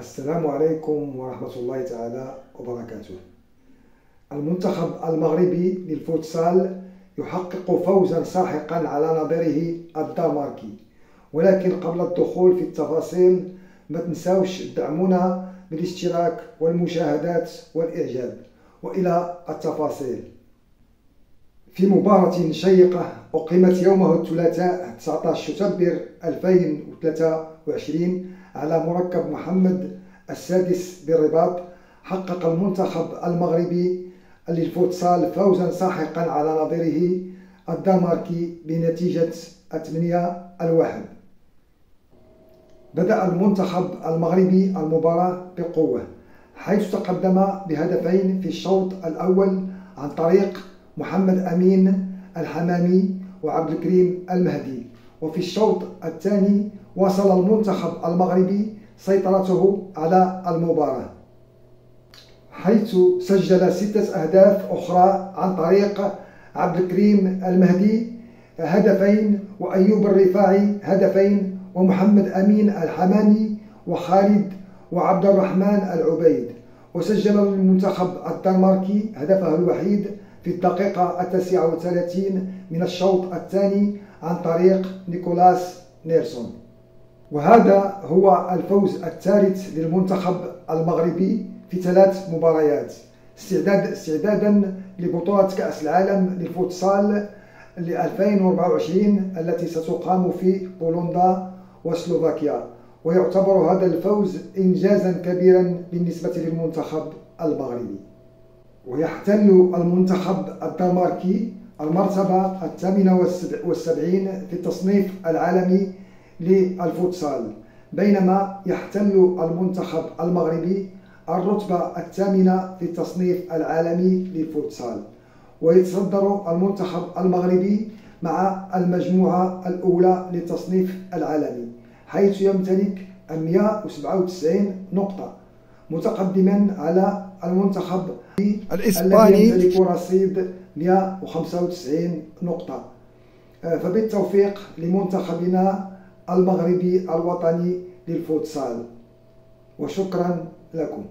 السلام عليكم ورحمة الله تعالى وبركاته. المنتخب المغربي للفوتسال يحقق فوزا ساحقا على نظيره الدنماركي ولكن قبل الدخول في التفاصيل ما تنساوش تدعمونا بالاشتراك والمشاهدات والإعجاب وإلى التفاصيل. في مباراة شيقة أقيمت يومه الثلاثاء 19 شتنبر 2023 على مركب محمد السادس بالرباط حقق المنتخب المغربي للفوتسال فوزا ساحقا على نظيره الدنماركي بنتيجة 8 الواحد. بدأ المنتخب المغربي المباراة بقوة حيث تقدم بهدفين في الشوط الأول عن طريق محمد أمين الحمامي وعبد الكريم المهدي. وفي الشوط الثاني واصل المنتخب المغربي سيطرته على المباراة حيث سجل ستة أهداف أخرى عن طريق عبد الكريم المهدي هدفين وأيوب الرفاعي هدفين ومحمد أمين الحمامي وخالد وعبد الرحمن العبيد وسجل المنتخب الدنماركي هدفه الوحيد في الدقيقة التاسعة وثلاثين من الشوط الثاني عن طريق نيكولاس نيلسون وهذا هو الفوز الثالث للمنتخب المغربي في ثلاث مباريات. استعداد استعدادا لبطولة كأس العالم للفوتسال ل 2024 التي ستقام في بولندا وسلوفاكيا. ويعتبر هذا الفوز إنجازا كبيرا بالنسبة للمنتخب المغربي. ويحتل المنتخب الدنماركي المرتبة الثامنة والسبعين في التصنيف العالمي للفوتسال بينما يحتل المنتخب المغربي الرتبة الثامنة في التصنيف العالمي للفوتسال. ويتصدر المنتخب المغربي مع المجموعة الأولى للتصنيف العالمي حيث يمتلك 197 نقطة متقدما على المنتخب الإسباني. الذي يمتلك رصيد 195 نقطة. آه، فبالتوفيق لمنتخبنا المغربي الوطني للفوتسال. وشكرا لكم.